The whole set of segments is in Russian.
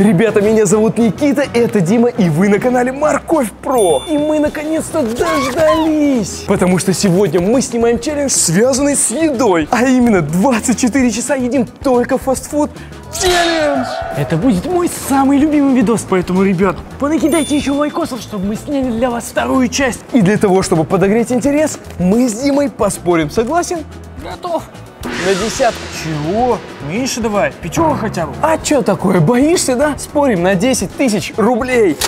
Ребята, меня зовут Никита, это Дима, и вы на канале Морковь Про. И мы наконец-то дождались. Потому что сегодня мы снимаем челлендж, связанный с едой. А именно 24 часа едим только фастфуд челлендж. Это будет мой самый любимый видос, поэтому, ребят, понакидайте еще лайкосов, чтобы мы сняли для вас вторую часть. И для того, чтобы подогреть интерес, мы с Димой поспорим. Согласен? Готов. На десятку. Чего? Меньше давай, пятеро хотя бы. А что такое, боишься, да? Спорим на 10 тысяч рублей.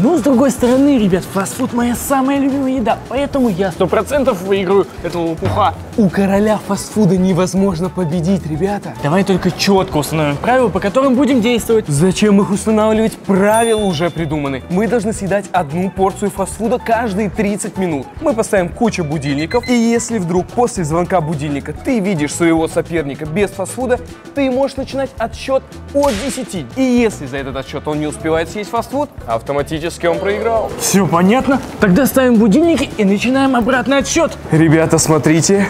Но с другой стороны, ребят, фастфуд моя самая любимая еда, поэтому я сто процентов выиграю этого лопуха. У короля фастфуда невозможно победить, ребята. Давай только четко установим правила, по которым будем действовать. Зачем их устанавливать? Правила уже придуманы. Мы должны съедать одну порцию фастфуда каждые 30 минут. Мы поставим кучу будильников, и если вдруг после звонка будильника ты видишь своего соперника без фастфуда, ты можешь начинать отсчет от 10. И если за этот отсчет он не успевает съесть фастфуд, автоматически он проиграл. Все понятно? Тогда ставим будильники и начинаем обратный отсчет. Ребята, смотрите.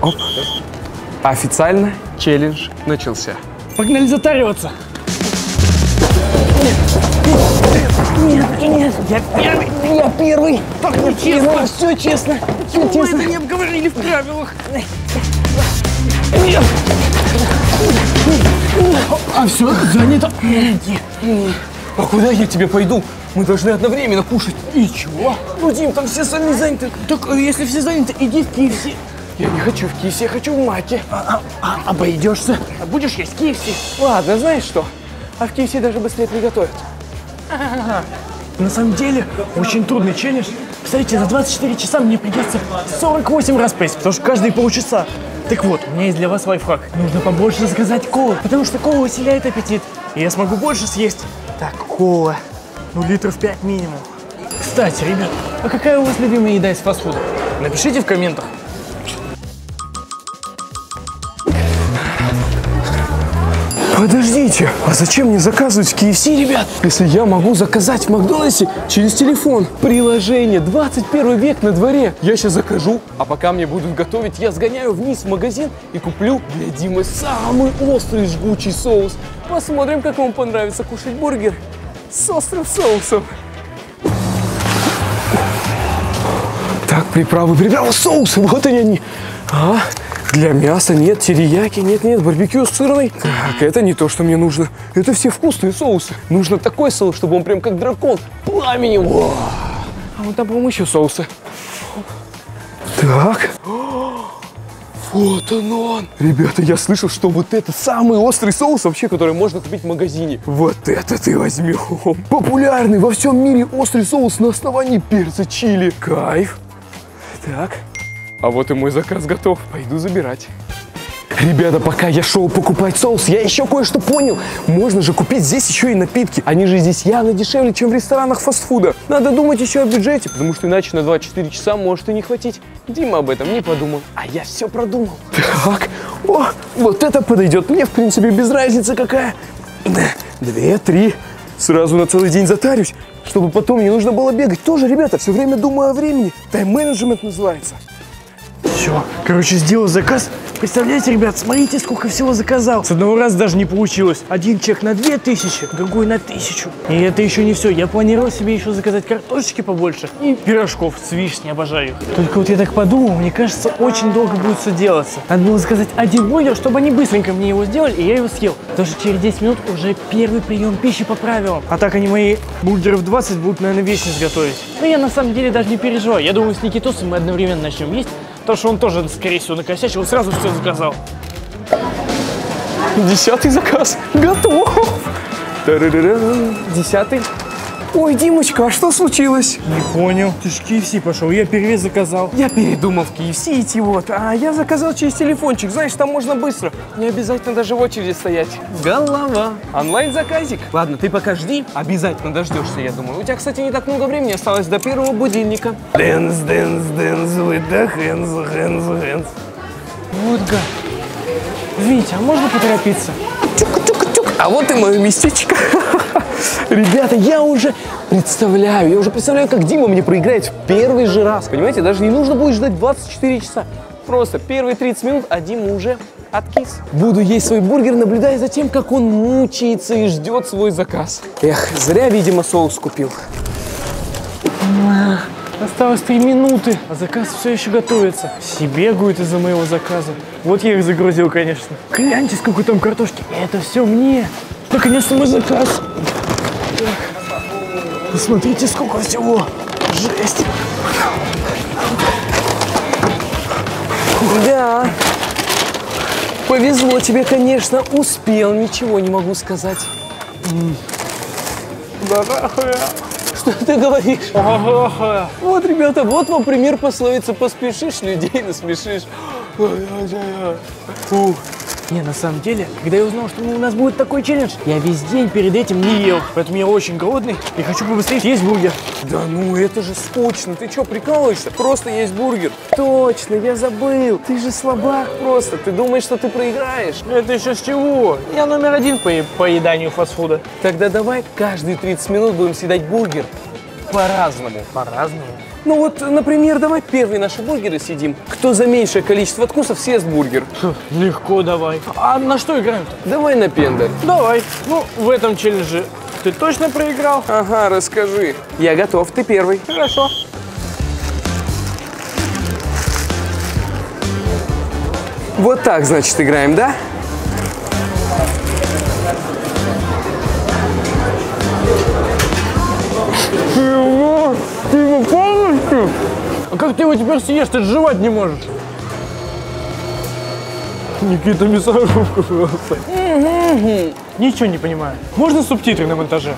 Оп. Официально челлендж начался. Погнали затариваться. Нет, нет, я первый, я первый. Так нечестно, все честно, все честно. это не обговорили в правилах? Нет. А все, занято. А куда я тебе пойду? Мы должны одновременно кушать. И чего? Ну, Дим, там все сами заняты. Так э, если все заняты, иди в KFC. Я не хочу в кисе, я хочу в маке. А, а, а обойдешься? А будешь есть KFC? Ладно, знаешь что? А в KFC даже быстрее приготовят. На самом деле, очень трудный челлендж. Представляете, за 24 часа мне придется 48 раз поесть, потому что каждые полчаса. Так вот, у меня есть для вас лайфхак. Нужно побольше заказать колы, потому что кола усиляет аппетит. И я смогу больше съесть. Так, кола. Ну, литров 5 минимум. Кстати, ребят, а какая у вас любимая еда из фастфуда? Напишите в комментах. Подождите, а зачем мне заказывать в KFC, ребят? Если я могу заказать в Макдональдсе через телефон. Приложение, 21 век на дворе. Я сейчас закажу, а пока мне будут готовить, я сгоняю вниз в магазин и куплю для Димы самый острый жгучий соус. Посмотрим, как ему понравится кушать бургер с острым соусом. Так, приправы, приправы, соусы, вот они они. А, для мяса нет, терияки, нет, нет, барбекю сырный. Так, это не то, что мне нужно. Это все вкусные соусы. Нужно такой соус, чтобы он прям как дракон, пламенем. О! А вот там, по-моему, еще соусы. Так. Вот он он. Ребята, я слышал, что вот это самый острый соус вообще, который можно купить в магазине. Вот это ты возьмем. Популярный во всем мире острый соус на основании перца чили. Кайф. Так. А вот и мой заказ готов. Пойду забирать. Ребята, пока я шел покупать соус, я еще кое-что понял. Можно же купить здесь еще и напитки. Они же здесь явно дешевле, чем в ресторанах фастфуда. Надо думать еще о бюджете, потому что иначе на 24 часа может и не хватить. Дима об этом не подумал, а я все продумал. Так, о, вот это подойдет. Мне, в принципе, без разницы какая. Две, три. Сразу на целый день затарюсь, чтобы потом не нужно было бегать. Тоже, ребята, все время думаю о времени. Тайм-менеджмент называется. Все, короче, сделал заказ. Представляете, ребят, смотрите, сколько всего заказал. С одного раза даже не получилось. Один чек на 2000, другой на 1000. И это еще не все. Я планировал себе еще заказать картошечки побольше и пирожков с вишней, обожаю их. Только вот я так подумал, мне кажется, очень долго будет все делаться. Надо было заказать один бургер, чтобы они быстренько мне его сделали, и я его съел. Потому что через 10 минут уже первый прием пищи по правилам. А так они мои бургеров 20 будут, наверное, вечность готовить. Но я на самом деле даже не переживаю. Я думаю, с Никитосом мы одновременно начнем есть. Потому что он тоже, скорее всего, накосячил, сразу все заказал. Десятый заказ готов. Десятый. Ой, Димочка, а что случилось? Не понял. Ты ж в KFC пошел, я перевес заказал. Я передумал в KFC идти вот, а я заказал через телефончик. Знаешь, там можно быстро. Не обязательно даже в очереди стоять. Голова. Онлайн-заказик. Ладно, ты пока жди, обязательно дождешься, я думаю. У тебя, кстати, не так много времени осталось до первого будильника. Dance, dance, dance, the hands, hands, hands. Вот гад. Витя, а можно поторопиться? Тюк-тюк-тюк. А вот и мое местечко. Ребята, я уже представляю, я уже представляю, как Дима мне проиграет в первый же раз. Понимаете, даже не нужно будет ждать 24 часа. Просто первые 30 минут, а Дима уже откис. Буду есть свой бургер, наблюдая за тем, как он мучается и ждет свой заказ. Эх, зря, видимо, соус купил. Осталось три минуты, а заказ все еще готовится. Все бегают из-за моего заказа. Вот я их загрузил, конечно. Гляньте, сколько там картошки. Это все мне. Наконец-то мой заказ. Посмотрите, сколько всего. Жесть. Да. Повезло тебе, конечно, успел, ничего не могу сказать. Что ты говоришь? Ага. Вот, ребята, вот вам пример пословицы «поспешишь, людей насмешишь». Фух. Не, на самом деле, когда я узнал, что у нас будет такой челлендж, я весь день перед этим не ел. Поэтому я очень голодный и хочу побыстрее съесть бургер. Да ну, это же скучно. Ты что, прикалываешься? Просто есть бургер. Точно, я забыл. Ты же слабак просто. Ты думаешь, что ты проиграешь? Это еще с чего? Я номер один по поеданию фастфуда. Тогда давай каждые 30 минут будем съедать бургер. По-разному. По-разному. Ну вот, например, давай первые наши бургеры съедим. Кто за меньшее количество вкусов съест бургер. Легко давай. А на что играем-то? Давай на пендаль. Давай. Ну, в этом челлендже ты точно проиграл? Ага, расскажи. Я готов, ты первый. Хорошо. Вот так, значит, играем, да? Ты его полностью? А как ты его теперь съешь? Ты же жевать не можешь. Никита мясорубка просто. Ничего не понимаю. Можно субтитры на монтаже?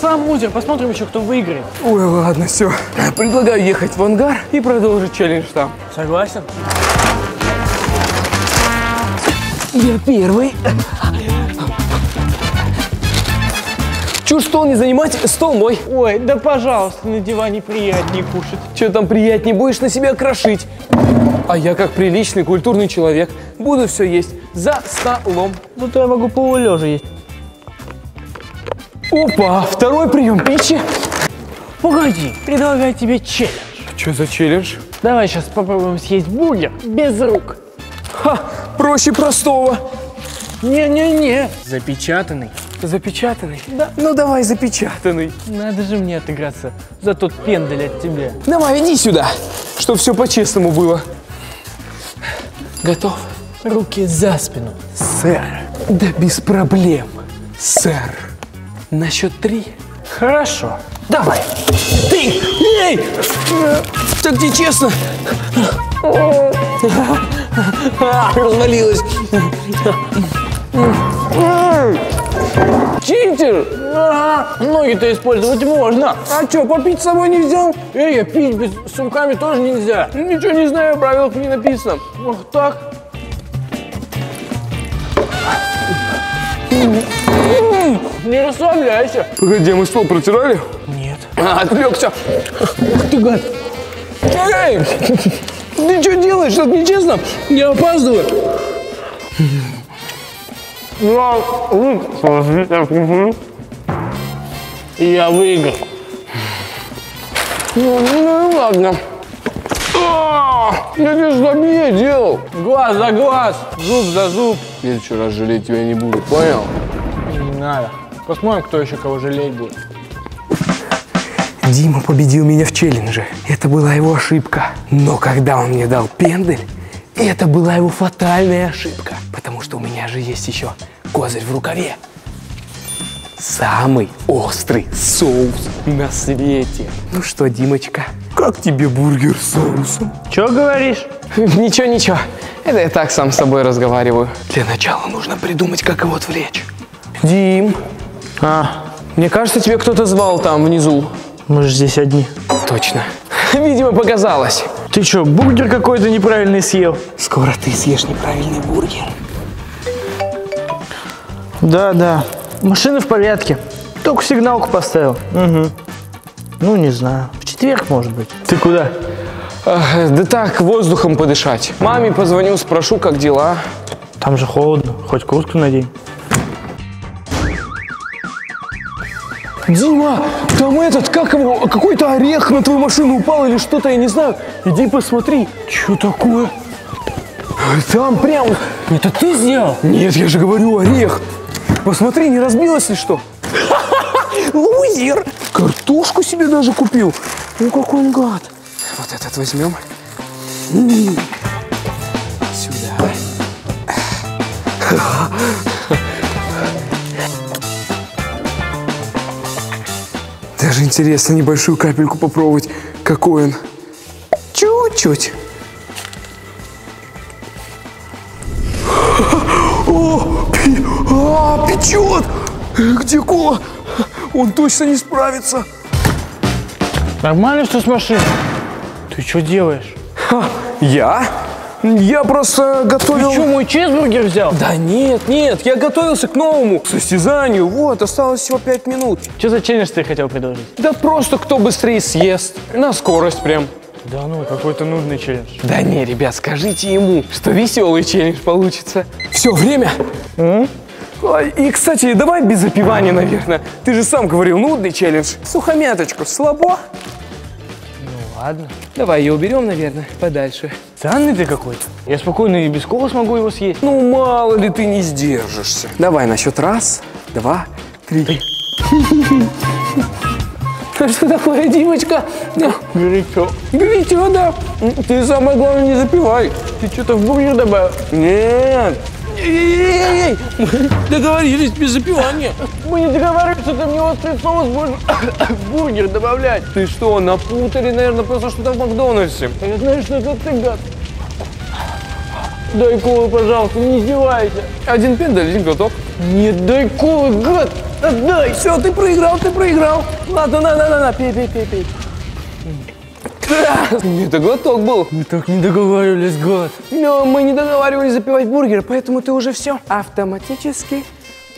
Сам музер, посмотрим еще, кто выиграет. Ой, ладно, все. Предлагаю ехать в ангар и продолжить челлендж там. Согласен? Я первый. Чушь стол не занимать, стол мой. Ой, да пожалуйста, на диване приятнее кушать. Че там приятнее, будешь на себя крошить. А я, как приличный культурный человек, буду все есть за столом. Ну то я могу полулежа есть. Опа, второй прием пищи. Погоди, предлагаю тебе челлендж. Что за челлендж? Давай сейчас попробуем съесть бургер без рук. Ха, проще простого. Не-не-не, запечатанный. Запечатанный? Да. Ну давай запечатанный. Надо же мне отыграться за тот пендель от тебя. Давай, иди сюда, чтобы все по-честному было. Готов? Руки за спину. Сэр. Да без проблем, сэр. На счет три. Хорошо. Давай. Ты! Эй! Так где честно? Развалилась. Читер! А, Ноги-то использовать можно. А что, попить с собой не взял? Эй, а пить без с руками тоже нельзя. Ничего не знаю, в правилах не написано. Ох так. Не расслабляйся. Погоди, мы стол протирали? Нет. А, отвлекся. Ты гад. Эй! Ты что делаешь? Это нечестно. Я опаздываю. Я выиграл. Ну, ну ладно. А, Я тебе слабее делал. Глаз за глаз, зуб за зуб. В следующий раз жалеть тебя не буду, понял? Не надо. Посмотрим, кто еще кого жалеть будет. Дима победил меня в челлендже. Это была его ошибка. Но когда он мне дал пендель, это была его фатальная ошибка. Же есть еще козырь в рукаве. Самый острый соус на свете. Ну что, Димочка, как тебе бургер с соусом? Че говоришь? Ничего, ничего. Это я так сам с собой разговариваю. Для начала нужно придумать, как его отвлечь. Дим, А, мне кажется, тебе кто-то звал там внизу. мы же здесь одни. Точно. Видимо, показалось. Ты что, бургер какой-то неправильный съел? Скоро ты съешь неправильный бургер. Да, да. Машина в порядке. Только сигналку поставил. Угу. Ну, не знаю. В четверг, может быть. Ты куда? Ах, да так, воздухом подышать. Маме позвоню, спрошу, как дела. Там же холодно. Хоть куртку надень. Дима, там этот, как его, какой-то орех на твою машину упал или что-то, я не знаю. Иди посмотри. Что такое? Там прям... Это ты сделал? Нет, я же говорю, орех. Посмотри, не разбилось ли что? Лузер! Картошку себе даже купил. Ну какой он гад. Вот этот возьмем. Сюда. Даже интересно небольшую капельку попробовать, какой он. Чуть-чуть. А, печет! Где кола? Он точно не справится. Нормально все с машиной? Ты что делаешь? Ха, я? Я просто готовил... Ты что, мой чизбургер взял? Да нет, нет, я готовился к новому состязанию. Вот, осталось всего пять минут. Что за челлендж ты хотел предложить? Да просто кто быстрее съест. На скорость прям. Да ну, какой-то нудный челлендж. Да не, ребят, скажите ему, что веселый челлендж получится. Все, время. Ой, И, кстати, давай без запивания, наверное. Ты же сам говорил, нудный челлендж. Сухомяточку, слабо? Ну ладно. Давай ее уберем, наверное, подальше. Странный ты какой-то. Я спокойно и без кола смогу его съесть. Ну, мало ли ты не сдержишься. Давай на счет раз, два, три. Что такое, Димочка? Горячо. Горячо, да. Ты самое главное не запивай. Ты что-то в бургер добавил? Нет. Эй-эй-эй, мы договорились без запивания. Мы не договаривались, что ты мне острый соус будешь бургер добавлять. Ты что, напутали, наверное, просто что-то в Макдональдсе. Я знаю, что это ты, гад. Дай колу, пожалуйста, не издевайся. Один пендель, один глоток. Нет, дай колу, гад. Отдай. Все, ты проиграл, ты проиграл. Ладно, на, на, на, на, пей, пей, пей, пей. Это глоток был. Мы так не договаривались, гад. Но мы не договаривались запивать бургер, поэтому ты уже все автоматически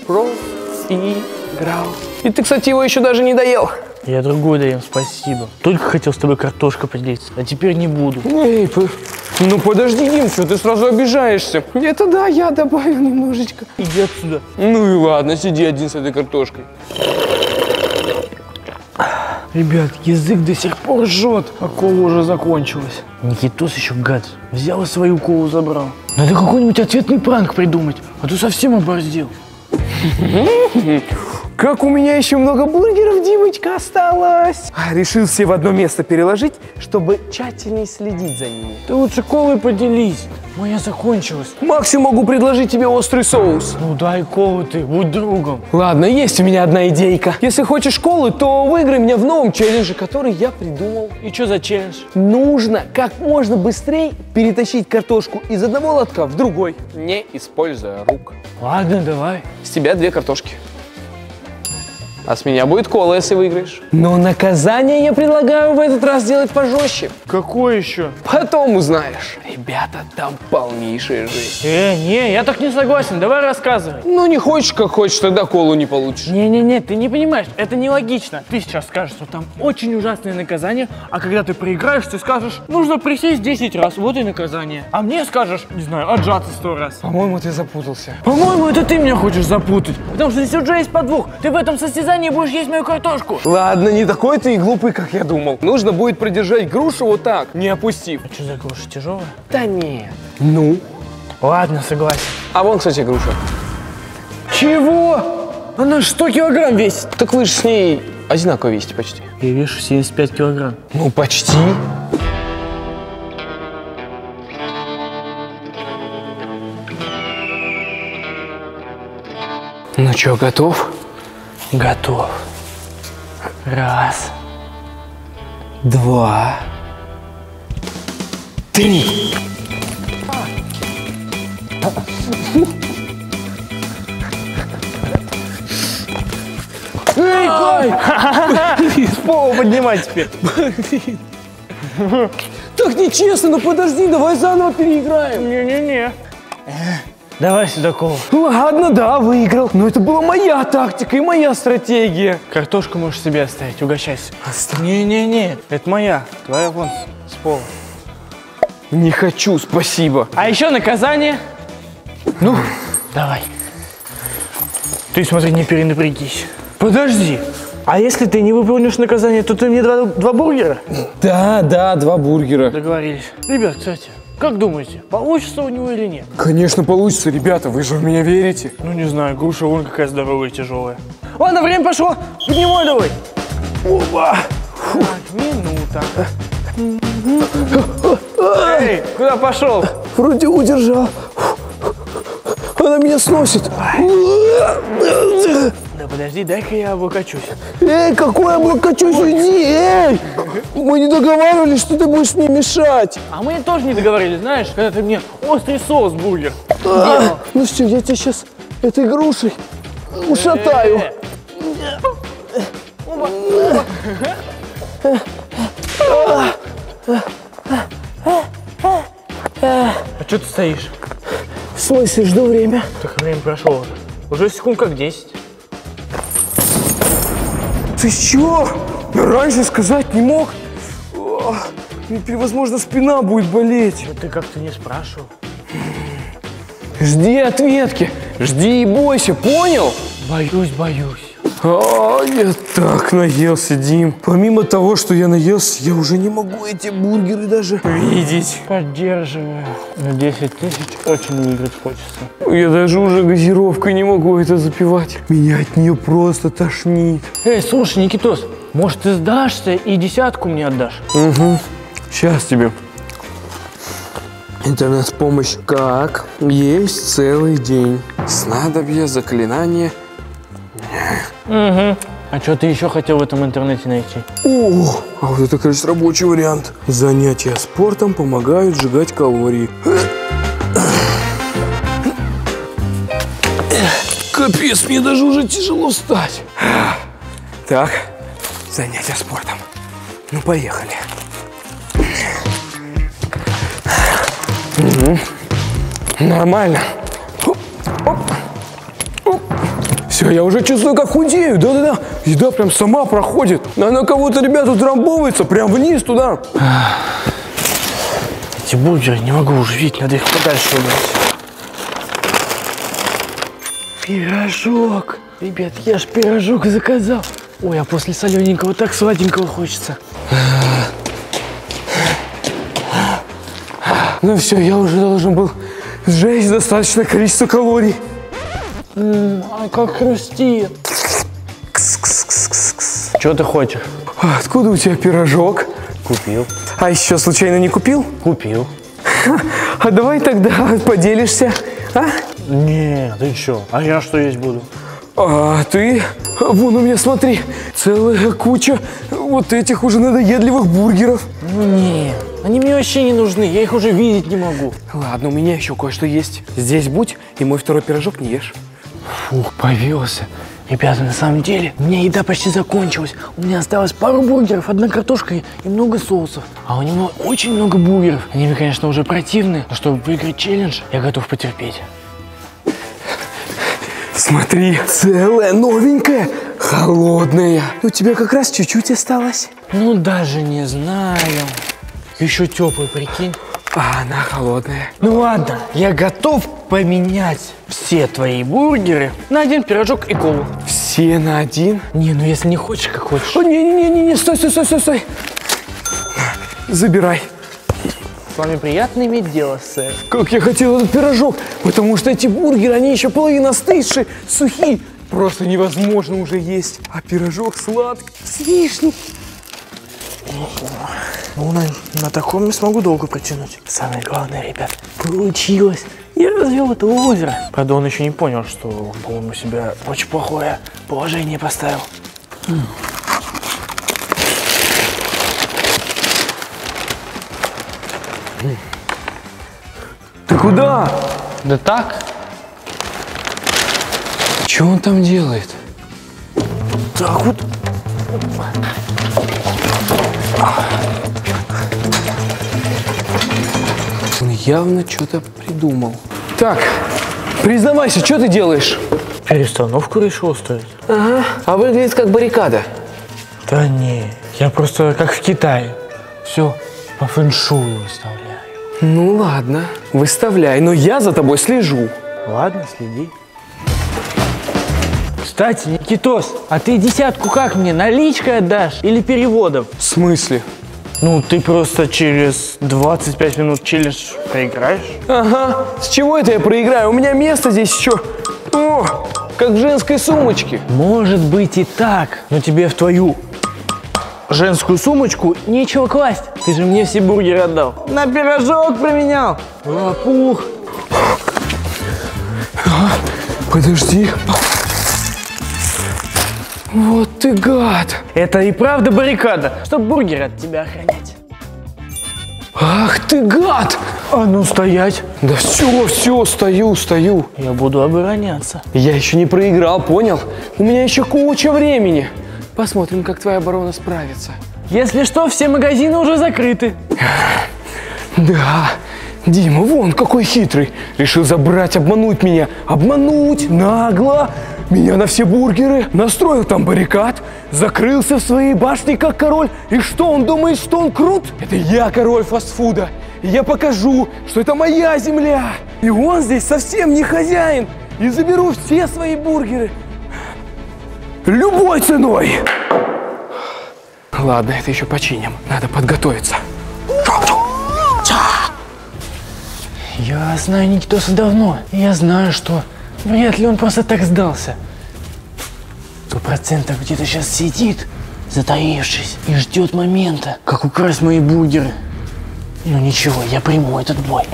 проиграл. И ты, кстати, его еще даже не доел. Я другой даем, спасибо. Только хотел с тобой картошка поделиться, а теперь не буду. Эй, п- ну подожди, Дим, что ты сразу обижаешься? Это да, я добавил немножечко. Иди отсюда. Ну и ладно, сиди один с этой картошкой. Ребят, язык до сих пор жжет, а кола уже закончилась. Никитос еще гад. Взял и свою колу забрал. Надо какой-нибудь ответный пранк придумать, а то совсем оборздел. Как у меня еще много бургеров, Димочка, осталось. А, Решил все в одно место переложить, чтобы тщательнее следить за ними. Ты лучше колой поделись. Моя закончилась. Максимум могу предложить тебе острый соус. Ну дай колу ты, будь другом. Ладно, есть у меня одна идейка. Если хочешь колы, то выиграй меня в новом челлендже, который я придумал. И что за челлендж? Нужно как можно быстрее перетащить картошку из одного лотка в другой, не используя рук. Ладно, давай. С тебя две картошки. А с меня будет кола, если выиграешь. Но наказание я предлагаю в этот раз сделать пожестче. Какой еще? Потом узнаешь. Ребята, там полнейшая жизнь. Э, не, я так не согласен, давай рассказывай. Ну не хочешь, как хочешь, тогда колу не получишь. Не-не-не, ты не понимаешь, это нелогично. Ты сейчас скажешь, что там очень ужасное наказание, а когда ты проиграешь, ты скажешь, нужно присесть 10 раз, вот и наказание. А мне скажешь, не знаю, отжаться 100 раз. По-моему, ты запутался. По-моему, это ты меня хочешь запутать, потому что здесь уже есть подвох. Ты в этом состязании будешь есть мою картошку. Ладно, не такой ты и глупый, как я думал. Нужно будет продержать грушу вот так, не опустив. Что за груша тяжелая? Да нет. Ну? Ладно, согласен. А вон, кстати, груша. Чего? Она ж 100 килограмм весит. Так вы же с ней одинаково весите почти. Я вешу 75 килограмм. Ну, почти. Ну что, готов? Готов. Раз. Два. Три. Эй, Кай! С пола поднимай теперь. Так нечестно, ну подожди, давай заново переиграем. Не-не-не. Давай сюда колу. Ладно, да, выиграл. Но это была моя тактика и моя стратегия. Картошку можешь себе оставить, угощайся. Не-не-не, это моя. Твоя вон с пола. Не хочу, спасибо. А еще наказание. Ну, давай. Ты смотри, не перенапрягись. Подожди. А если ты не выполнишь наказание, то ты мне два, два бургера? Да, да, два бургера. Договорились. Ребят, кстати, как думаете, получится у него или нет? Конечно, получится, ребята, вы же в меня верите. Ну не знаю, груша вон какая здоровая и тяжелая. Ладно, время пошло. Поднимай давай. Опа! Так, минута. Эй, куда пошел? Вроде удержал. Она меня сносит. Подожди, дай-ка я облокочусь. Эй, какой облокочусь, уйди, эй! Мы не договаривались, что ты будешь мне мешать. А мы тоже не договорились, знаешь, когда ты мне острый соус бургер. А, ну что, я тебя сейчас этой грушей ушатаю. А что ты стоишь? В смысле, жду время. Так время прошло уже. Уже секунд как 10. Ты чего? Раньше сказать не мог. О, теперь, возможно, спина будет болеть. Ты как-то не спрашивал. Жди ответки. Жди и бойся, понял? Боюсь, боюсь. А, я так наелся, Дим. Помимо того, что я наелся, я уже не могу эти бургеры даже видеть. Поддерживаю. На 10 тысяч очень выиграть хочется. Я даже уже газировкой не могу это запивать. Меня от нее просто тошнит. Эй, слушай, Никитос, может ты сдашься и десятку мне отдашь? Сейчас тебе. Интернет-помощь как? Есть целый день. Снадобье, заклинание. Угу. А что ты еще хотел в этом интернете найти? О, а вот это, кажется, рабочий вариант. Занятия спортом помогают сжигать калории. Капец, мне даже уже тяжело встать. Так, занятия спортом. Ну, поехали. Мгм. Нормально. Все, я уже чувствую, как худею. Да-да-да. Еда прям сама проходит. Она кого-то, ребята, утрамбовывается прям вниз туда. Эти бургеры не могу уже видеть, надо их подальше убрать. Пирожок. Ребят, я ж пирожок заказал. Ой, а после солененького так сладенького хочется. Ну все, я уже должен был сжечь достаточное количество калорий. А как хрустит. Что ты хочешь? Откуда у тебя пирожок? Купил. А еще случайно не купил? Купил. А давай тогда поделишься, а? Не, ты что? А я что есть буду? А ты? Вон у меня, смотри, целая куча вот этих уже надоедливых бургеров. Ну не, они мне вообще не нужны, я их уже видеть не могу. Ладно, у меня еще кое-что есть. Здесь будь, и мой второй пирожок не ешь. Фух, повелся. Ребята, на самом деле, у меня еда почти закончилась. У меня осталось пару бургеров, одна картошка и много соусов. А у него очень много бургеров. Они мне, конечно, уже противны, но чтобы выиграть челлендж, я готов потерпеть. Смотри, целая новенькая, холодная. У тебя как раз чуть-чуть осталось. Ну, даже не знаю. Еще теплый, прикинь. А она холодная. Ну ладно, я готов поменять все твои бургеры на один пирожок и колу. Все на один? Не, ну если не хочешь, как хочешь. О, не-не-не, стой, стой, стой, стой, стой. Забирай. С вами приятно иметь дело, сэр. Как я хотел этот пирожок, потому что эти бургеры, они еще половина остывшие, сухие. Просто невозможно уже есть. А пирожок сладкий, с вишней. Ну, на, на таком я смогу долго протянуть. Самое главное, ребят, получилось. Я развел это озеро. Правда, он еще не понял, что он, по-моему, себя очень плохое положение поставил. Ты куда? Да так? Что он там делает? Так вот. Он явно что-то придумал. Так, признавайся, что ты делаешь? Перестановку решил устроить? Ага, а выглядит как баррикада. Да не, я просто как в Китае. Все по фэншую выставляю. Ну ладно, выставляй, но я за тобой слежу. Ладно, следи. Кстати, Никитос, а ты десятку как мне, наличкой отдашь или переводом? В смысле? Ну, ты просто через 25 минут челлендж проиграешь. Ага, с чего это я проиграю? У меня место здесь еще, о, как в женской сумочке. Может быть и так, но тебе в твою женскую сумочку нечего класть. Ты же мне все бургеры отдал. На пирожок променял. Лопух. Подожди. Вот ты гад. Это и правда баррикада, чтобы бургеры от тебя охранять. Ах ты гад. А ну стоять. Да все, все, стою, стою. Я буду обороняться. Я еще не проиграл, понял? У меня еще куча времени. Посмотрим, как твоя оборона справится. Если что, все магазины уже закрыты. Да, Дима, вон какой хитрый. Решил забрать, обмануть меня. Обмануть, нагло. Меня на все бургеры. Настроил там баррикад. Закрылся в своей башне как король. И что, он думает, что он крут? Это я король фастфуда. И я покажу, что это моя земля. И он здесь совсем не хозяин. И заберу все свои бургеры. Любой ценой. Ладно, это еще починим. Надо подготовиться. Я знаю Никитоса давно. Я знаю, что вряд ли он просто так сдался. Сто процентов где-то сейчас сидит, затаившись, и ждет момента, как украсть мои бургеры. Ну ничего, я приму этот бой.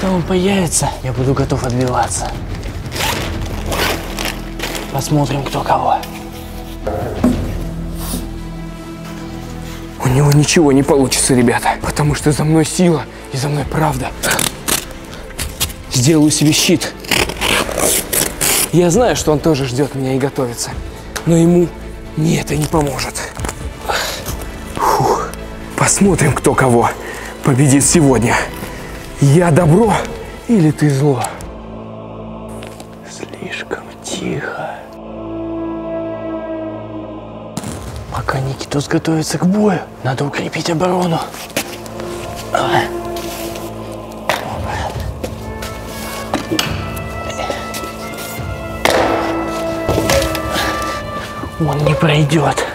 Когда он появится, я буду готов отбиваться. Посмотрим, кто кого. Него ничего не получится, ребята, потому что за мной сила и за мной правда. Сделаю себе щит. Я знаю, что он тоже ждет меня и готовится, но ему ни это не поможет. Фух. Посмотрим, кто кого победит сегодня. Я добро или ты зло? Никитос готовится к бою, надо укрепить оборону. Он не пройдет.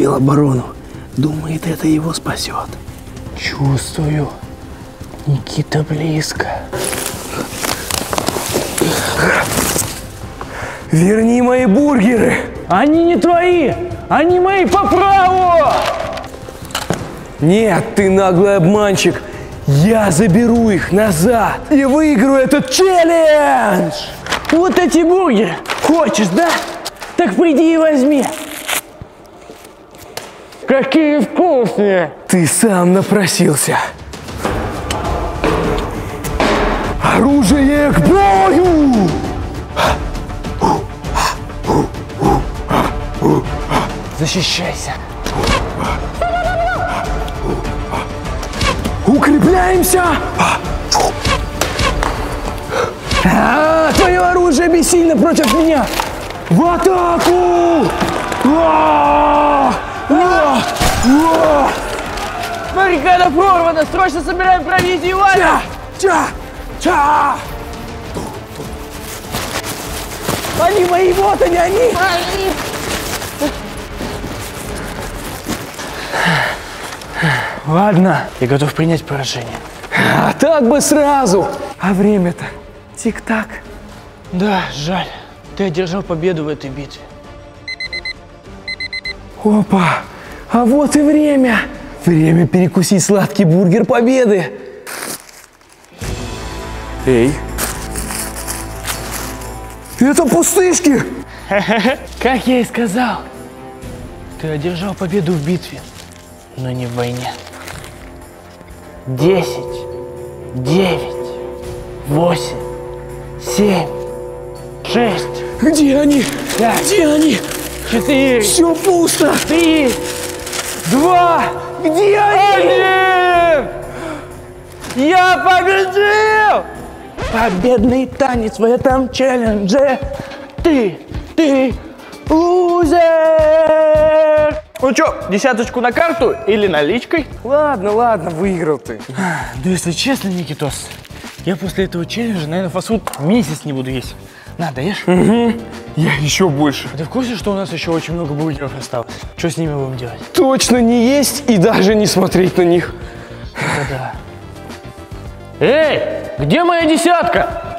Укрепил оборону. Думает, это его спасет. Чувствую. Никита близко. Верни мои бургеры! Они не твои! Они мои по праву! Нет, ты наглый обманщик. Я заберу их назад и выиграю этот челлендж! Вот эти бургеры! Хочешь, да? Так приди и возьми! Какие вкусные! Ты сам напросился. Оружие к бою! Защищайся! Укрепляемся! А, твое оружие бессильно против меня! В атаку! А! А! А! Баррикада прорвана! Срочно собираем провизию, Ваня! Ча! Ча! Они мои, вот они, они! Ладно, я готов принять поражение. А так бы сразу! А время-то тик-так. Да, жаль. Ты одержал победу в этой битве. Опа! А вот и время! Время перекусить сладкий бургер победы! Эй! Это пустышки! Как я и сказал, ты одержал победу в битве, но не в войне. Десять, девять, восемь, семь, шесть, Где они? пять, Где они? Четыре, Все пусто! три, два, Где они? один! Я Победный танец в этом челлендже. Ты, ты, лузер. Ну что, десяточку на карту или наличкой? Ладно, ладно, выиграл ты. Да если честно, Никитос, я после этого челленджа, наверное, фастфуд месяц не буду есть. На, даешь? Я еще больше. А Ты в курсе, что у нас еще очень много бургеров осталось? Что с ними будем делать? Точно не есть и даже не смотреть на них. Да-да. Эй, где моя десятка?